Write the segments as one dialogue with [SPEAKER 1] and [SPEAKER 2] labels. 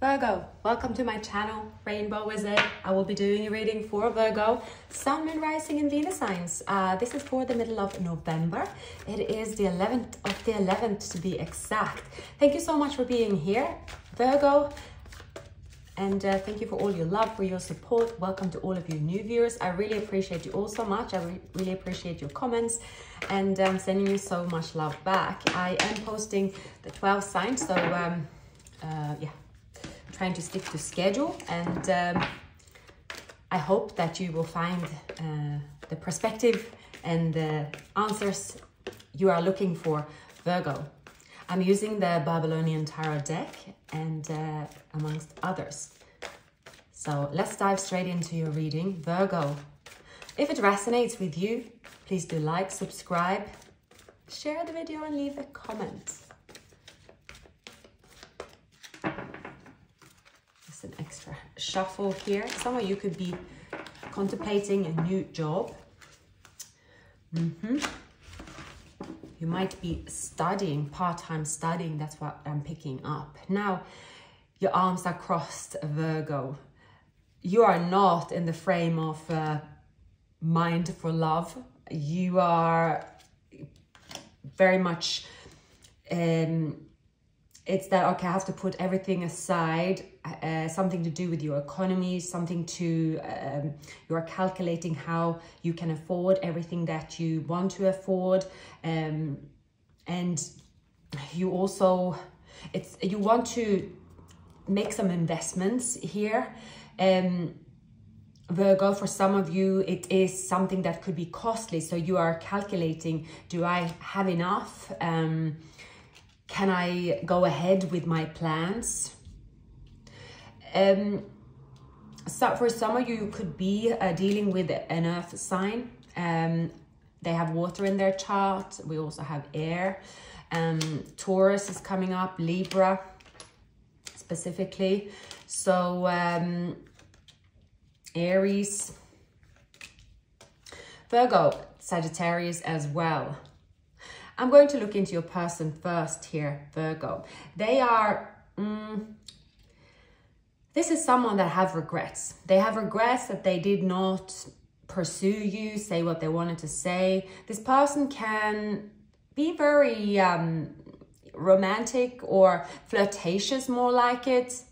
[SPEAKER 1] Virgo, welcome to my channel, Rainbow Wizzard. I will be doing a reading for Virgo, Sun, Moon, Rising and Venus signs. Uh, this is for the middle of November. It is the 11th of the 11th to be exact. Thank you so much for being here, Virgo. And uh, thank you for all your love, for your support. Welcome to all of you new viewers. I really appreciate you all so much. I re really appreciate your comments and um, sending you so much love back. I am posting the 12 signs, so um, uh, yeah trying to stick to schedule and um, I hope that you will find uh, the perspective and the answers you are looking for Virgo. I'm using the Babylonian Tarot deck and uh, amongst others. So let's dive straight into your reading. Virgo, if it resonates with you, please do like, subscribe, share the video and leave a comment. An extra shuffle here. Some of you could be contemplating a new job. Mm -hmm. You might be studying, part-time studying. That's what I'm picking up. Now, your arms are crossed, Virgo. You are not in the frame of uh, mind for love. You are very much um, it's that okay i have to put everything aside uh, something to do with your economy something to um, you are calculating how you can afford everything that you want to afford um, and you also it's you want to make some investments here um, Virgo, for some of you, it is something that could be costly. So you are calculating, do I have enough? Um, can I go ahead with my plans? Um, so for some of you, could be uh, dealing with an earth sign. Um, they have water in their chart. We also have air. Um, Taurus is coming up, Libra specifically. So um, Aries, Virgo, Sagittarius as well. I'm going to look into your person first here, Virgo. They are, mm, this is someone that have regrets. They have regrets that they did not pursue you, say what they wanted to say. This person can be very um, romantic or flirtatious, more like it.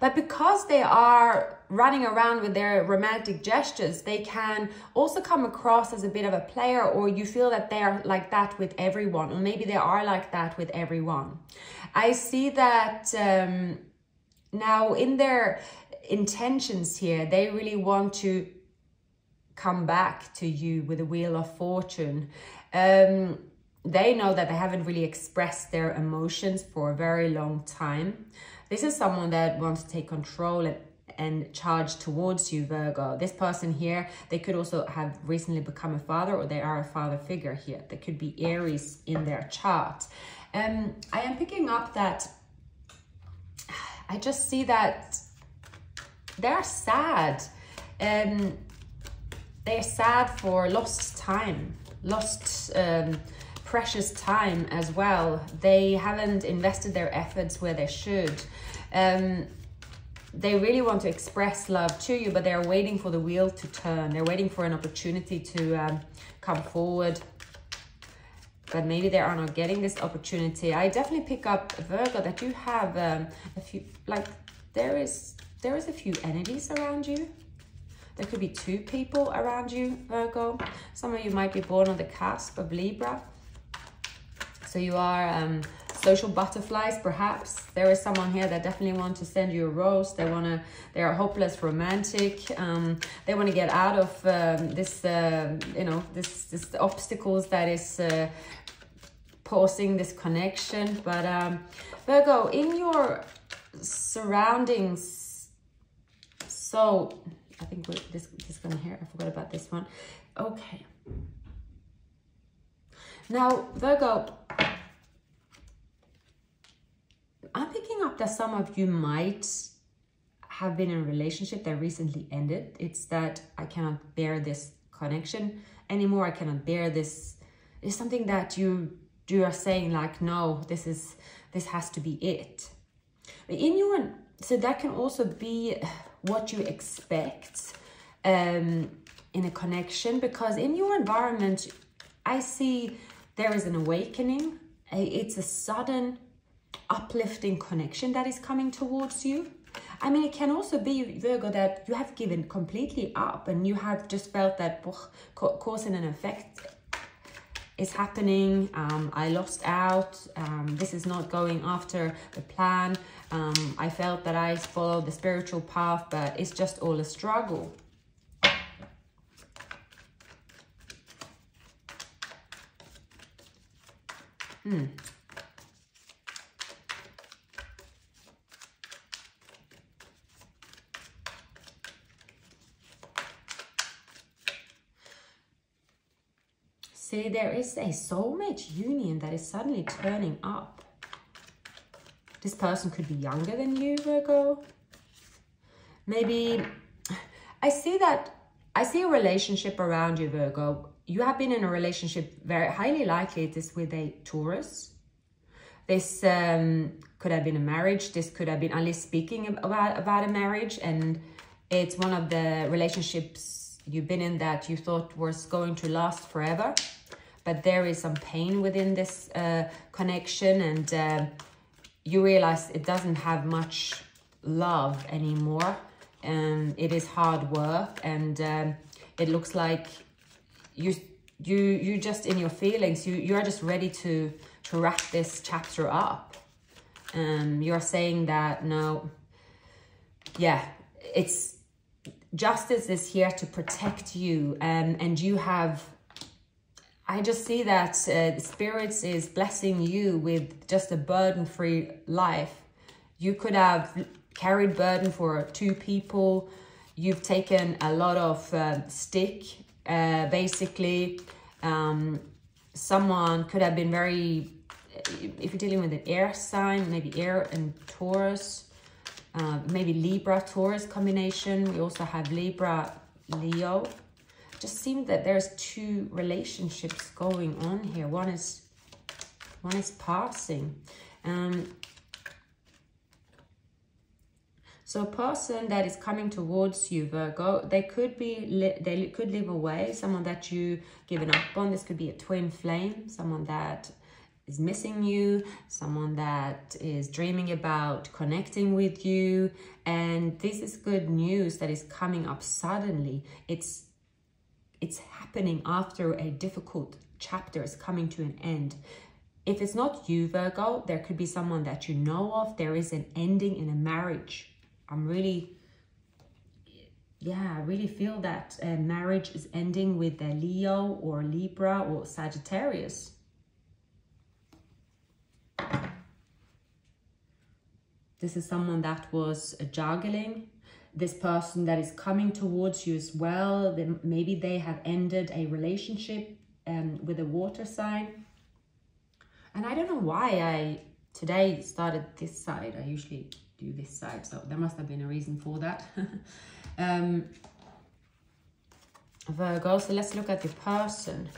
[SPEAKER 1] But because they are running around with their romantic gestures, they can also come across as a bit of a player or you feel that they are like that with everyone or maybe they are like that with everyone. I see that um, now in their intentions here, they really want to come back to you with a wheel of fortune. Um, they know that they haven't really expressed their emotions for a very long time. This is someone that wants to take control and, and charge towards you, Virgo. This person here, they could also have recently become a father or they are a father figure here. There could be Aries in their chart. Um, I am picking up that I just see that they're sad. Um, they're sad for lost time, lost um, precious time as well. They haven't invested their efforts where they should. Um, they really want to express love to you, but they're waiting for the wheel to turn. They're waiting for an opportunity to um, come forward. But maybe they are not getting this opportunity. I definitely pick up, Virgo, that you have um, a few, like, there is, there is a few energies around you. There could be two people around you, Virgo. Some of you might be born on the cusp of Libra. So you are um, social butterflies, perhaps. There is someone here that definitely want to send you a rose. They want to, they are hopeless romantic. Um, they want to get out of um, this, uh, you know, this, this obstacles that is uh, causing this connection. But um, Virgo, in your surroundings, so I think we're, this, this one here, I forgot about this one. Okay. Now, Virgo, I'm picking up that some of you might have been in a relationship that recently ended. It's that I cannot bear this connection anymore. I cannot bear this. It's something that you you are saying like, no, this is this has to be it. In your, so that can also be what you expect um, in a connection because in your environment, I see there is an awakening. It's a sudden uplifting connection that is coming towards you. I mean, it can also be, Virgo, that you have given completely up and you have just felt that cause and an effect is happening. Um, I lost out. Um, this is not going after the plan. Um, I felt that I followed the spiritual path, but it's just all a struggle. Hmm. See, there is a soulmate union that is suddenly turning up. This person could be younger than you, Virgo. Maybe, I see that, I see a relationship around you, Virgo. You have been in a relationship, very highly likely it is with a Taurus. This um, could have been a marriage. This could have been only speaking about, about a marriage. And it's one of the relationships you've been in that you thought was going to last forever but there is some pain within this uh, connection and uh, you realize it doesn't have much love anymore. And it is hard work and um, it looks like you you you just in your feelings you you're just ready to to wrap this chapter up. Um you're saying that no yeah it's justice is here to protect you um, and you have I just see that uh, spirits is blessing you with just a burden-free life. You could have carried burden for two people. You've taken a lot of uh, stick, uh, basically. Um, someone could have been very, if you're dealing with an air sign, maybe air and Taurus, uh, maybe Libra, Taurus combination. We also have Libra, Leo just seems that there's two relationships going on here. One is one is passing. Um, so a person that is coming towards you, Virgo, they could be they could live away. Someone that you given up on. This could be a twin flame. Someone that is missing you, someone that is dreaming about connecting with you. And this is good news that is coming up suddenly. It's it's happening after a difficult chapter is coming to an end. If it's not you, Virgo, there could be someone that you know of. There is an ending in a marriage. I'm really, yeah, I really feel that a marriage is ending with a Leo or Libra or Sagittarius. This is someone that was juggling this person that is coming towards you as well. Then maybe they have ended a relationship um, with a water sign. And I don't know why I today started this side. I usually do this side, so there must have been a reason for that. um, Virgo, so let's look at your person.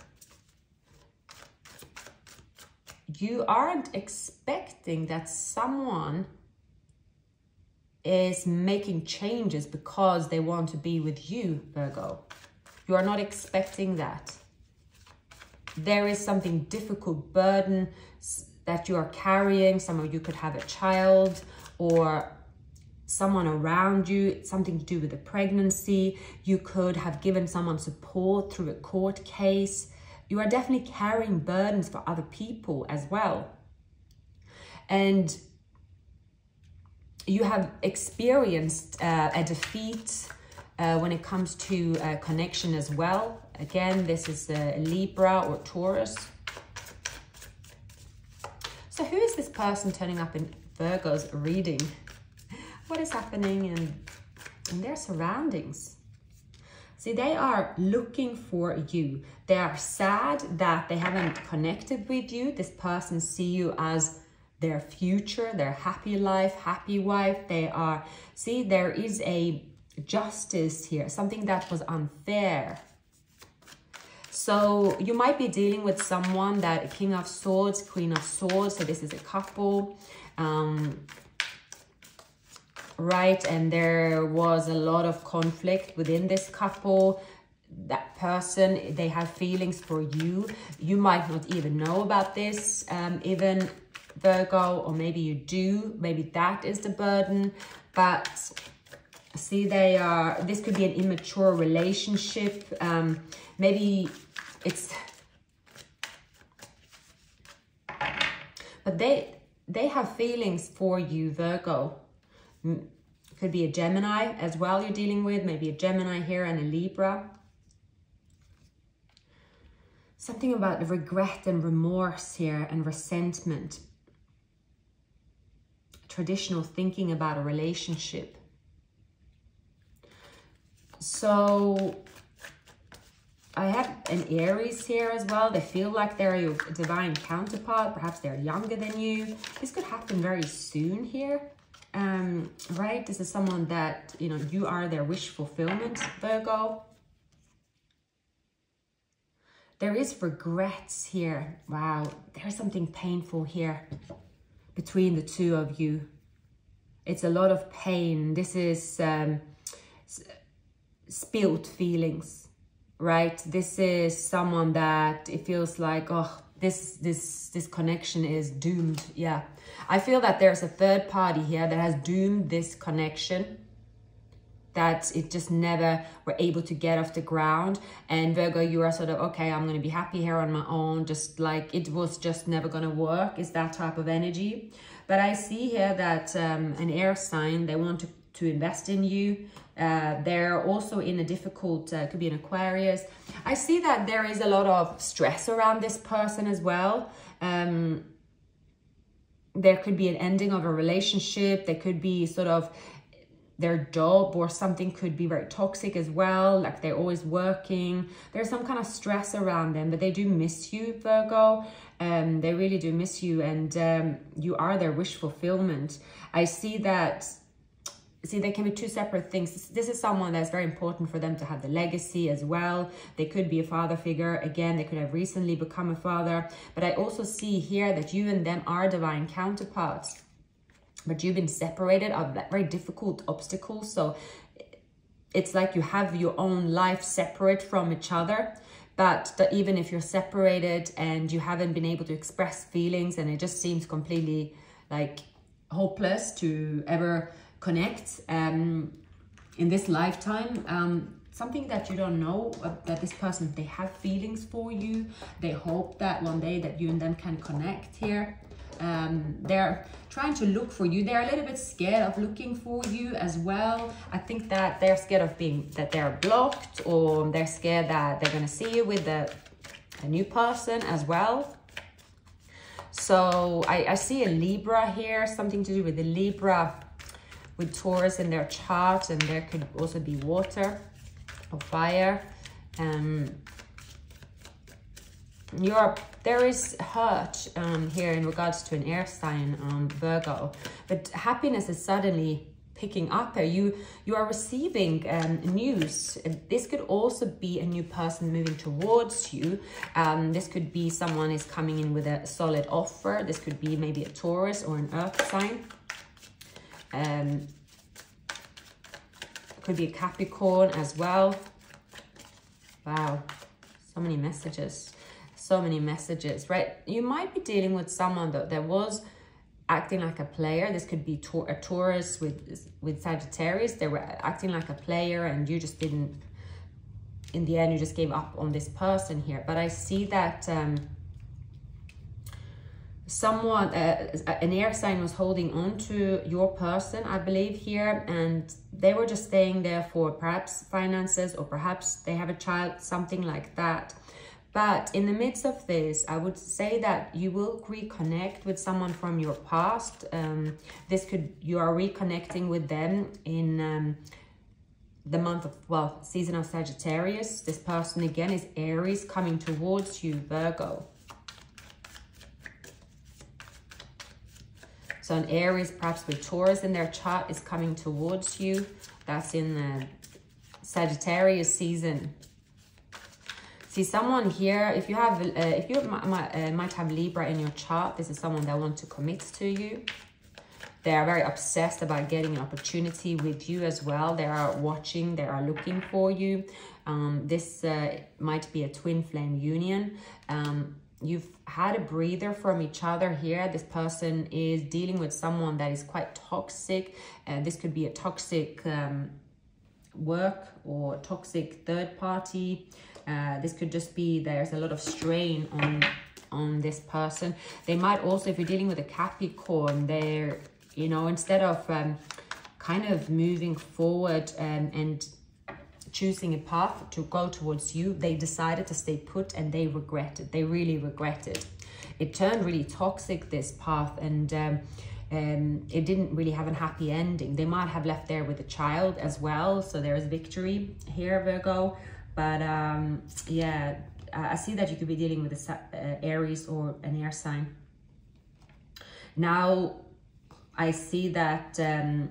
[SPEAKER 1] You aren't expecting that someone is making changes because they want to be with you, Virgo. You are not expecting that. There is something difficult, burden that you are carrying. Some of you could have a child or someone around you, something to do with a pregnancy. You could have given someone support through a court case. You are definitely carrying burdens for other people as well. And you have experienced uh, a defeat uh, when it comes to uh, connection as well. Again, this is a Libra or Taurus. So who is this person turning up in Virgo's reading? What is happening in, in their surroundings? See, they are looking for you. They are sad that they haven't connected with you. This person see you as their future, their happy life, happy wife. They are, see, there is a justice here, something that was unfair. So you might be dealing with someone that King of Swords, Queen of Swords. So this is a couple. Um, right? And there was a lot of conflict within this couple. That person, they have feelings for you. You might not even know about this, um, even Virgo, or maybe you do. Maybe that is the burden. But see, they are, this could be an immature relationship. Um, maybe it's, but they, they have feelings for you, Virgo could be a Gemini as well you're dealing with, maybe a Gemini here and a Libra. Something about the regret and remorse here and resentment. Traditional thinking about a relationship. So I have an Aries here as well. They feel like they're your divine counterpart. Perhaps they're younger than you. This could happen very soon here um, right? This is someone that, you know, you are their wish fulfillment, Virgo. There is regrets here. Wow, there's something painful here between the two of you. It's a lot of pain. This is um, spilled feelings, right? This is someone that it feels like, oh, this this this connection is doomed yeah i feel that there's a third party here that has doomed this connection that it just never were able to get off the ground and virgo you are sort of okay i'm going to be happy here on my own just like it was just never going to work is that type of energy but i see here that um, an air sign they want to to invest in you uh, they're also in a difficult, uh, could be an Aquarius. I see that there is a lot of stress around this person as well. Um, there could be an ending of a relationship. There could be sort of their job or something could be very toxic as well. Like they're always working. There's some kind of stress around them, but they do miss you, Virgo. Um, they really do miss you and um, you are their wish fulfillment. I see that see they can be two separate things this is someone that's very important for them to have the legacy as well they could be a father figure again they could have recently become a father but i also see here that you and them are divine counterparts but you've been separated of very difficult obstacles so it's like you have your own life separate from each other but that even if you're separated and you haven't been able to express feelings and it just seems completely like hopeless to ever connect um, in this lifetime. Um, something that you don't know uh, that this person they have feelings for you they hope that one day that you and them can connect here um, they're trying to look for you. They're a little bit scared of looking for you as well. I think that they're scared of being that they're blocked or they're scared that they're going to see you with a, a new person as well. So I, I see a libra here something to do with the libra with Taurus in their chart and there could also be water or fire. Um, you're, there is hurt um, here in regards to an air sign, um, Virgo, but happiness is suddenly picking up You, you are receiving um, news. This could also be a new person moving towards you. Um, this could be someone is coming in with a solid offer. This could be maybe a Taurus or an earth sign. Um, could be a Capricorn as well. Wow, so many messages. So many messages, right? You might be dealing with someone that, that was acting like a player. This could be a Taurus with, with Sagittarius. They were acting like a player and you just didn't, in the end, you just gave up on this person here. But I see that um, someone, uh, an air sign was holding on to your person, I believe here, and they were just staying there for perhaps finances or perhaps they have a child, something like that. But in the midst of this, I would say that you will reconnect with someone from your past. Um, this could, you are reconnecting with them in um, the month of, well, season of Sagittarius. This person again is Aries coming towards you, Virgo. So an Aries, perhaps with Taurus in their chart, is coming towards you. That's in the Sagittarius season. See, someone here, if you have, uh, if you might, uh, might have Libra in your chart, this is someone that wants to commit to you. They are very obsessed about getting an opportunity with you as well. They are watching, they are looking for you. Um, this uh, might be a twin flame union. Um, you've had a breather from each other here. This person is dealing with someone that is quite toxic. Uh, this could be a toxic um, work or toxic third party. Uh, this could just be there's a lot of strain on on this person. They might also, if you're dealing with a Capricorn, they're, you know, instead of um, kind of moving forward um, and choosing a path to go towards you, they decided to stay put and they regretted. They really regretted. It turned really toxic, this path, and um, um, it didn't really have a happy ending. They might have left there with a child as well, so there is victory here, Virgo. But um, yeah, I see that you could be dealing with a uh, Aries or an air sign. Now, I see that um,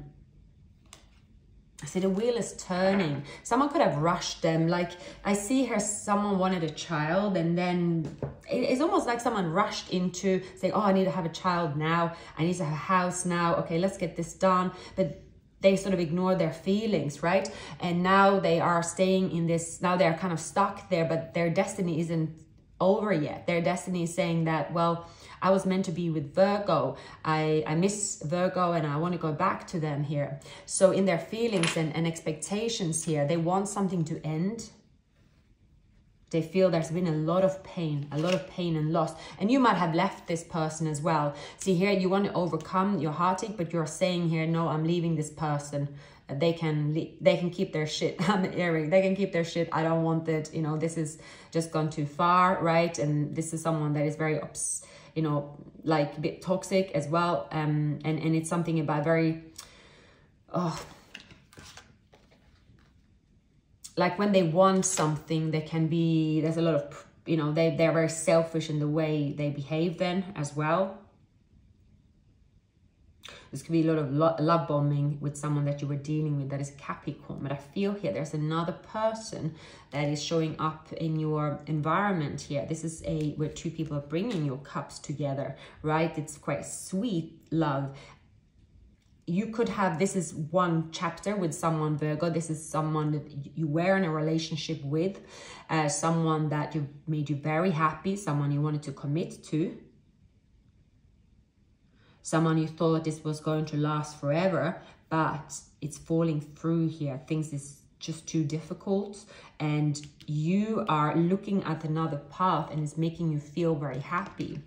[SPEAKER 1] I see the wheel is turning. Someone could have rushed them. Like I see her, someone wanted a child and then it's almost like someone rushed into saying, oh, I need to have a child now. I need to have a house now. Okay, let's get this done. But they sort of ignore their feelings, right? And now they are staying in this, now they're kind of stuck there, but their destiny isn't over yet. Their destiny is saying that, well, I was meant to be with Virgo. I, I miss Virgo and I want to go back to them here. So in their feelings and, and expectations here, they want something to end. They feel there's been a lot of pain, a lot of pain and loss. And you might have left this person as well. See here, you want to overcome your heartache, but you're saying here, no, I'm leaving this person they can they can keep their shit i'm Eric they can keep their shit i don't want it you know this is just gone too far right and this is someone that is very ups you know, like a bit toxic as well. Um, and, and it's something about very, oh, like when they want something, they can be, there's a lot of, you know, they, they're very selfish in the way they behave then as well. This could be a lot of lo love bombing with someone that you were dealing with that is Capricorn. But I feel here there's another person that is showing up in your environment here. This is a where two people are bringing your cups together, right? It's quite sweet love you could have this is one chapter with someone virgo. This is someone that you were in a relationship with uh, someone that you made you very happy someone you wanted to commit to. Someone you thought this was going to last forever, but it's falling through here. Things is just too difficult and you are looking at another path and it's making you feel very happy.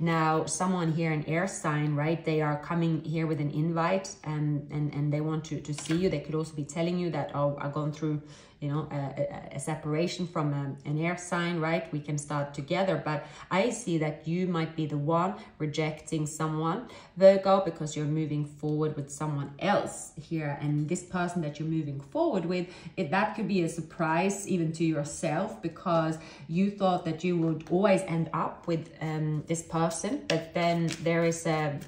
[SPEAKER 1] Now, someone here, an air sign, right? They are coming here with an invite and, and, and they want to, to see you. They could also be telling you that, oh, I've gone through you know, a, a, separation from a, an air sign, right? We can start together. But I see that you might be the one rejecting someone, Virgo, because you're moving forward with someone else here. And this person that you're moving forward with, it, that could be a surprise even to yourself because you thought that you would always end up with um, this person. But then there is a,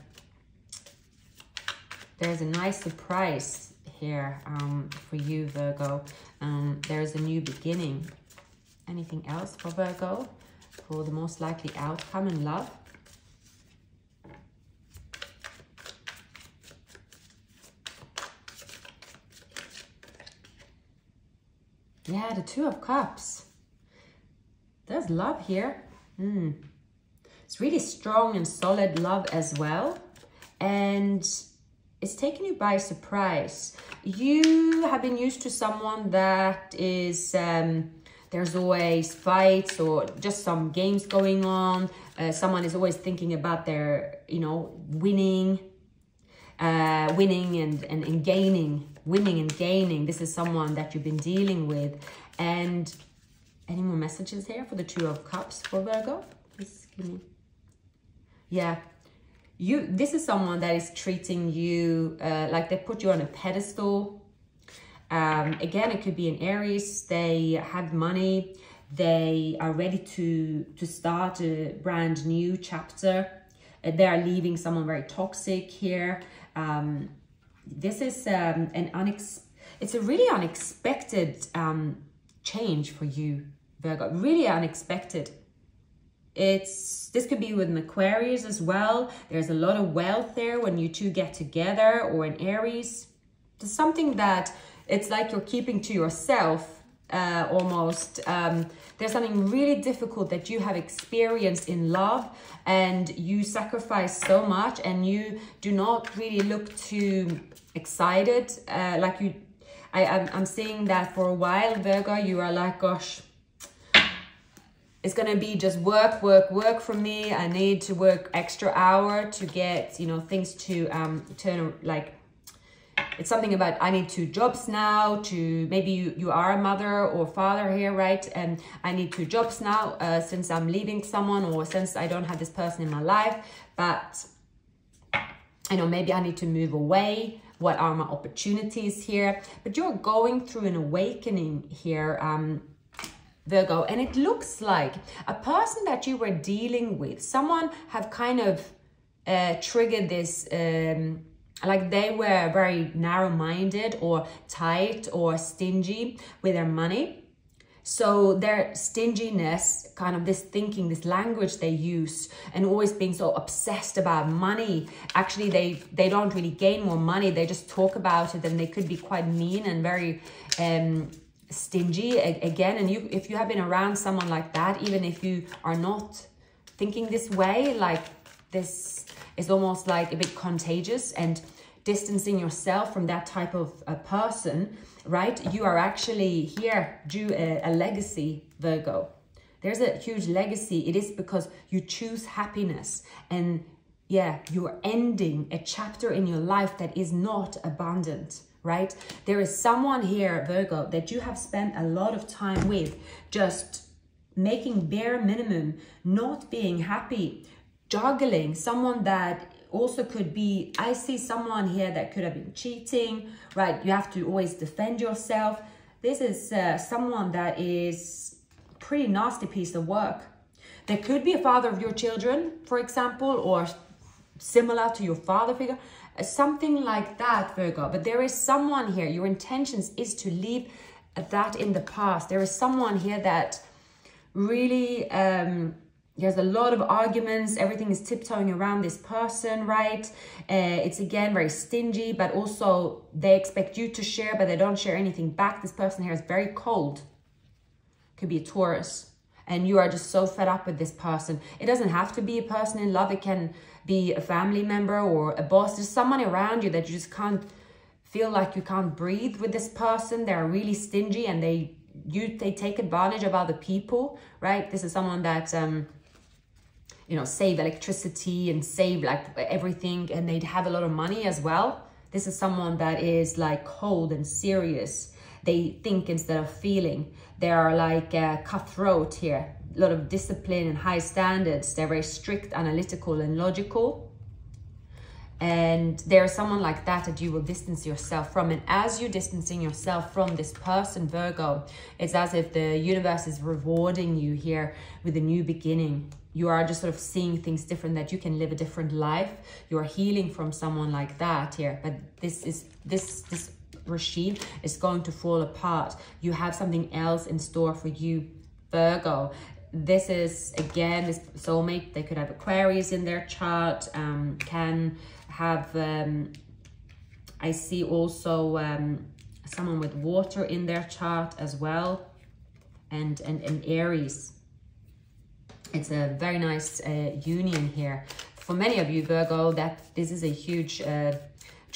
[SPEAKER 1] there's a nice surprise here um, for you, Virgo. Um, there is a new beginning. Anything else for Virgo? For the most likely outcome in love? Yeah, the Two of Cups. There's love here. Mm. It's really strong and solid love as well. And it's taken you by surprise. You have been used to someone that is, um, there's always fights or just some games going on. Uh, someone is always thinking about their, you know, winning, uh, winning and, and, and gaining, winning and gaining. This is someone that you've been dealing with. And any more messages here for the Two of Cups for Virgo? Please give me. Yeah, you this is someone that is treating you uh, like they put you on a pedestal um, again it could be an aries they have money they are ready to to start a brand new chapter uh, they are leaving someone very toxic here um, this is um, an unex it's a really unexpected um, change for you virgo really unexpected it's this could be with an Aquarius as well. There's a lot of wealth there when you two get together or in Aries. There's something that it's like you're keeping to yourself uh, almost. Um, there's something really difficult that you have experienced in love and you sacrifice so much and you do not really look too excited. Uh, like you, I, I'm, I'm seeing that for a while, Virgo, you are like, gosh, it's going to be just work, work, work for me. I need to work extra hour to get, you know, things to um, turn like it's something about I need two jobs now to maybe you, you are a mother or father here, right? And I need two jobs now uh, since I'm leaving someone or since I don't have this person in my life. But I know maybe I need to move away. What are my opportunities here? But you're going through an awakening here. Um, Virgo, and it looks like a person that you were dealing with, someone have kind of uh, triggered this, um, like they were very narrow-minded or tight or stingy with their money. So their stinginess, kind of this thinking, this language they use, and always being so obsessed about money. Actually, they they don't really gain more money. They just talk about it, and they could be quite mean and very um, stingy again and you if you have been around someone like that even if you are not thinking this way like this is almost like a bit contagious and distancing yourself from that type of a person right? You are actually here due a, a legacy virgo. There's a huge legacy. It is because you choose happiness and yeah you're ending a chapter in your life that is not abundant right? There is someone here, Virgo, that you have spent a lot of time with, just making bare minimum, not being happy, juggling, someone that also could be, I see someone here that could have been cheating, right? You have to always defend yourself. This is uh, someone that is pretty nasty piece of work. There could be a father of your children, for example, or similar to your father figure something like that, Virgo. But there is someone here, your intentions is to leave that in the past. There is someone here that really, um, there's a lot of arguments. Everything is tiptoeing around this person, right? Uh, it's again very stingy, but also they expect you to share, but they don't share anything back. This person here is very cold. Could be a Taurus. And you are just so fed up with this person. It doesn't have to be a person in love. It can be a family member or a boss. There's someone around you that you just can't feel like you can't breathe with this person. They're really stingy and they you they take advantage of other people, right? This is someone that um you know save electricity and save like everything and they'd have a lot of money as well. This is someone that is like cold and serious. They think instead of feeling. They are like uh, cutthroat here a lot of discipline and high standards. They're very strict, analytical, and logical. And there's someone like that that you will distance yourself from. And as you're distancing yourself from this person, Virgo, it's as if the universe is rewarding you here with a new beginning. You are just sort of seeing things different, that you can live a different life. You're healing from someone like that here. But this is this this regime is going to fall apart. You have something else in store for you, Virgo this is again this soulmate they could have aquarius in their chart um can have um i see also um someone with water in their chart as well and and, and aries it's a very nice uh, union here for many of you virgo that this is a huge uh,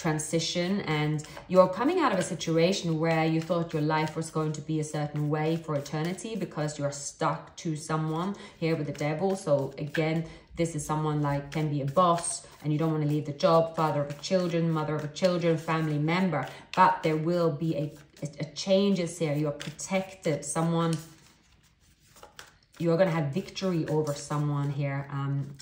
[SPEAKER 1] transition and you're coming out of a situation where you thought your life was going to be a certain way for eternity because you're stuck to someone here with the devil. So again, this is someone like can be a boss and you don't want to leave the job, father of children, mother of children, family member, but there will be a, a, a changes here. You're protected. Someone, you're going to have victory over someone here. Um,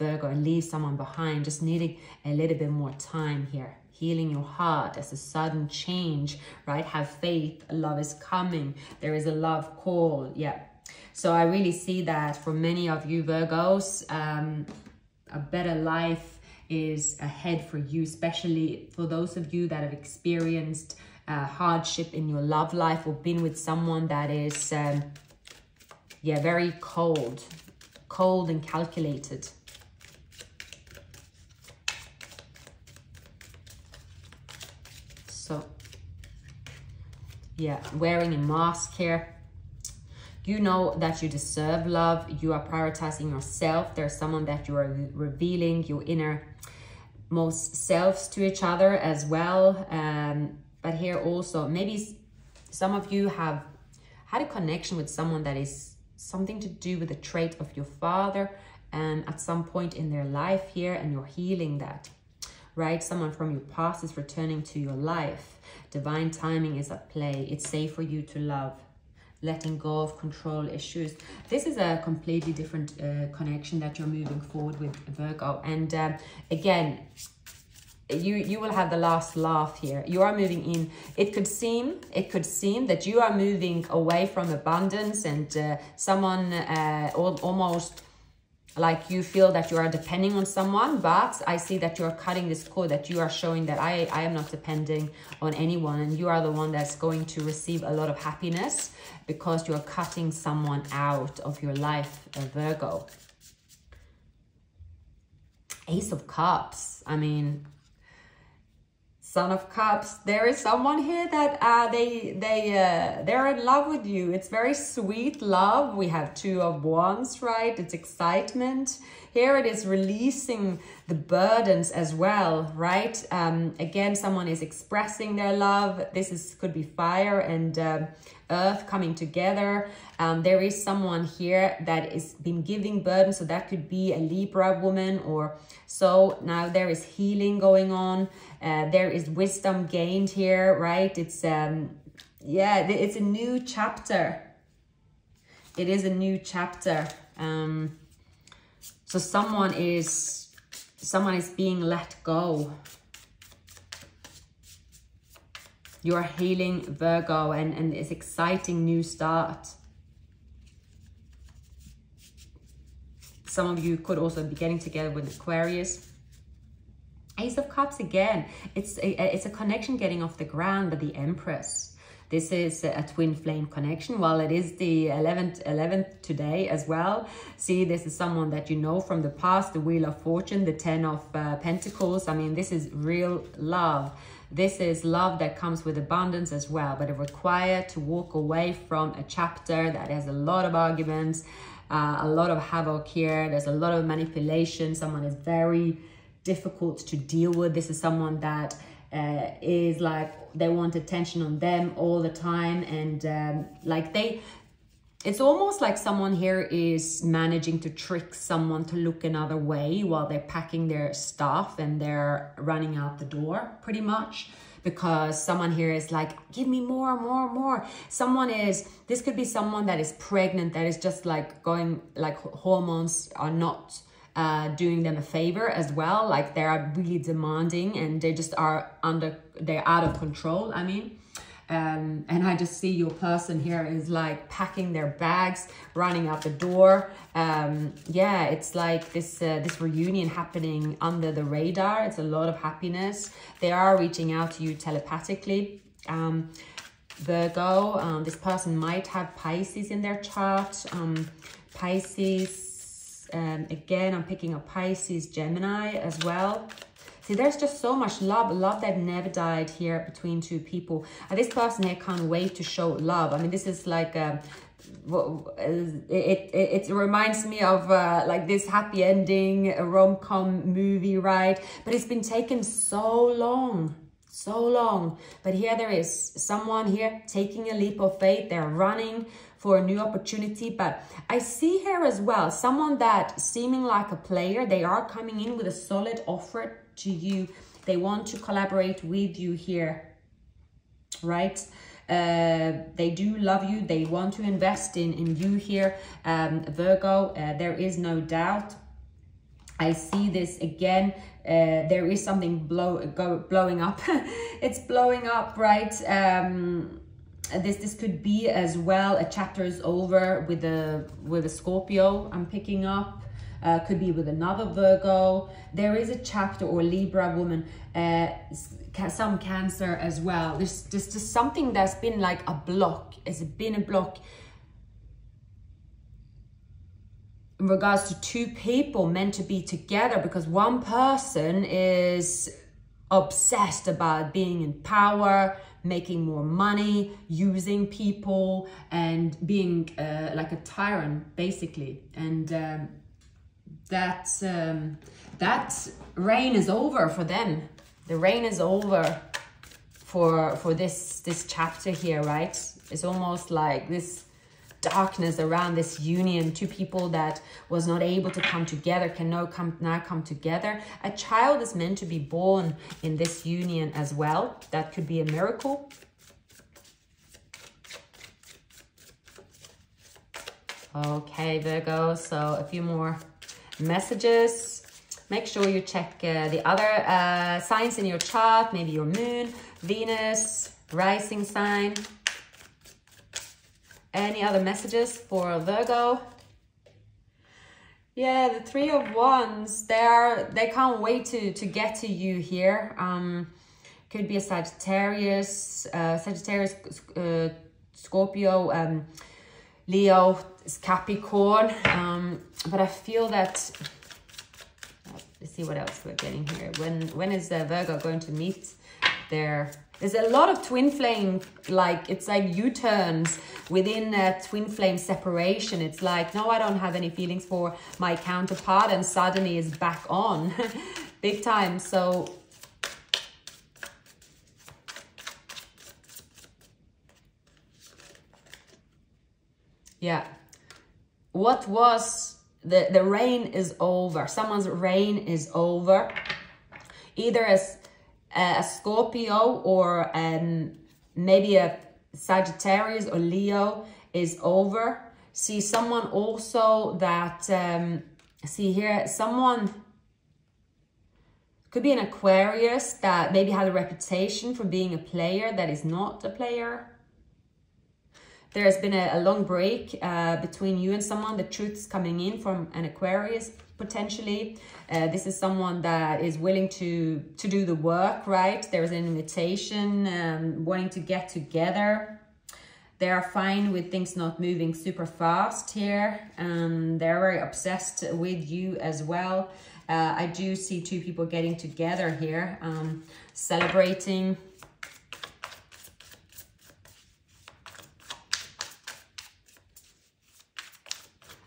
[SPEAKER 1] Virgo, and leave someone behind, just needing a little bit more time here. Healing your heart as a sudden change, right? Have faith. Love is coming. There is a love call. Yeah. So I really see that for many of you Virgos, um, a better life is ahead for you, especially for those of you that have experienced uh, hardship in your love life or been with someone that is, um, yeah, very cold, cold and calculated. So, yeah, wearing a mask here. You know that you deserve love. You are prioritizing yourself. There's someone that you are revealing your inner most selves to each other as well. Um, but here also, maybe some of you have had a connection with someone that is something to do with a trait of your father and at some point in their life here and you're healing that right someone from your past is returning to your life divine timing is at play it's safe for you to love letting go of control issues. This is a completely different uh, connection that you're moving forward with Virgo. And uh, again, you you will have the last laugh here. You are moving in. It could seem it could seem that you are moving away from abundance and uh, someone uh, almost like you feel that you are depending on someone but i see that you're cutting this cord that you are showing that i i am not depending on anyone and you are the one that's going to receive a lot of happiness because you're cutting someone out of your life virgo. Ace of cups. I mean Son of Cups, there is someone here that uh, they they uh, they're in love with you. It's very sweet love. We have two of wands, right? It's excitement. Here it is releasing the burdens as well, right? Um, again, someone is expressing their love. This is could be fire and um, earth coming together. Um, there is someone here that is been giving burden. So that could be a Libra woman or so. Now there is healing going on. Uh, there is wisdom gained here, right? It's, um, yeah, it's a new chapter. It is a new chapter. Um, so someone is, someone is being let go. You are healing Virgo and, and it's exciting new start. Some of you could also be getting together with Aquarius. Ace of Cups again. It's a, it's a connection getting off the ground, but the Empress. This is a twin flame connection. Well, it is the 11th, 11th today as well. See, this is someone that you know from the past, the Wheel of Fortune, the 10 of uh, Pentacles. I mean, this is real love. This is love that comes with abundance as well, but it requires to walk away from a chapter that has a lot of arguments, uh, a lot of havoc here. There's a lot of manipulation. Someone is very difficult to deal with. This is someone that uh, is like they want attention on them all the time and um, like they it's almost like someone here is managing to trick someone to look another way while they're packing their stuff and they're running out the door pretty much because someone here is like give me more more and more. Someone is this could be someone that is pregnant that is just like going like hormones are not uh, doing them a favor as well. Like they are really demanding and they just are under, they're out of control, I mean. Um, and I just see your person here is like packing their bags, running out the door. Um, yeah, it's like this uh, this reunion happening under the radar. It's a lot of happiness. They are reaching out to you telepathically. Um, Virgo, um, this person might have Pisces in their chart. Um, Pisces, um, again, I'm picking up Pisces, Gemini as well. See, there's just so much love, love that never died here between two people. And this person here can't wait to show love. I mean, this is like, um, it, it, it reminds me of uh, like this happy ending, rom-com movie, right? But it's been taken so long so long but here there is someone here taking a leap of faith they're running for a new opportunity. But I see here as well, someone that seeming like a player, they are coming in with a solid offer to you. They want to collaborate with you here, right? Uh, they do love you. They want to invest in, in you here, um, Virgo. Uh, there is no doubt. I see this again. Uh, there is something blow go blowing up. it's blowing up, right? Um, this this could be as well a chapter is over with a with a Scorpio I'm picking up uh, could be with another Virgo. There is a chapter or Libra woman uh, some Cancer as well. There's just, just something that's been like a block. It's been a block in regards to two people meant to be together because one person is obsessed about being in power, making more money, using people, and being uh, like a tyrant, basically. And um, that um, that reign is over for them. The reign is over for for this this chapter here, right? It's almost like this darkness around this union two people that was not able to come together can now come now come together. A child is meant to be born in this union as well. That could be a miracle. Okay virgo so a few more messages. Make sure you check uh, the other uh, signs in your chart maybe your moon venus rising sign any other messages for Virgo? Yeah, the Three of Wands, they are they can't wait to to get to you here. Um, could be a Sagittarius, uh, Sagittarius, uh, Scorpio, um, Leo, Capricorn. Um, but I feel that. Let's see what else we're getting here. When when is the Virgo going to meet their there's a lot of twin flame, like it's like U-turns within a twin flame separation. It's like, no, I don't have any feelings for my counterpart and suddenly is back on big time. So yeah, what was the, the reign is over. Someone's reign is over. Either as a Scorpio or um, maybe a Sagittarius or Leo is over. See someone also that, um, see here, someone could be an Aquarius that maybe had a reputation for being a player that is not a player. There's been a, a long break uh, between you and someone. The truth is coming in from an Aquarius potentially. Uh, this is someone that is willing to, to do the work, right? There's an invitation, um, wanting to get together. They are fine with things not moving super fast here. Um, they're very obsessed with you as well. Uh, I do see two people getting together here, um, celebrating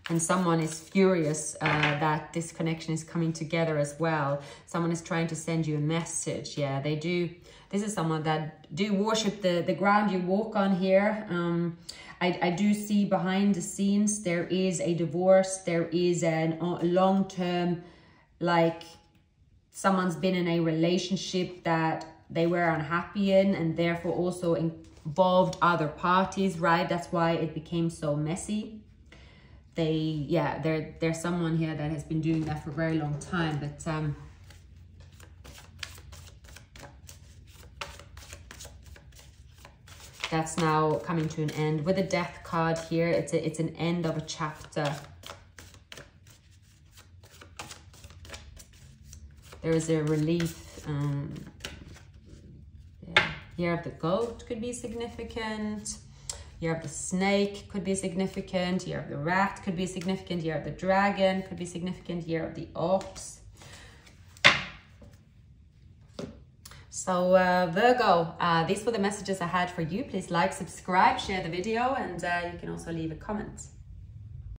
[SPEAKER 1] and someone is furious uh, that this connection is coming together as well. Someone is trying to send you a message. Yeah, they do. This is someone that do worship the, the ground you walk on here. Um, I, I do see behind the scenes there is a divorce. There is a long-term, like, someone's been in a relationship that they were unhappy in and therefore also involved other parties, right? That's why it became so messy they yeah there there's someone here that has been doing that for a very long time but um that's now coming to an end. With a death card here it's a, it's an end of a chapter. There is a relief um yeah year of the goat could be significant Year of the snake could be significant. Year of the rat could be significant. Year of the dragon could be significant. Year of the ox. So uh, Virgo, uh, these were the messages I had for you. Please like, subscribe, share the video, and uh, you can also leave a comment.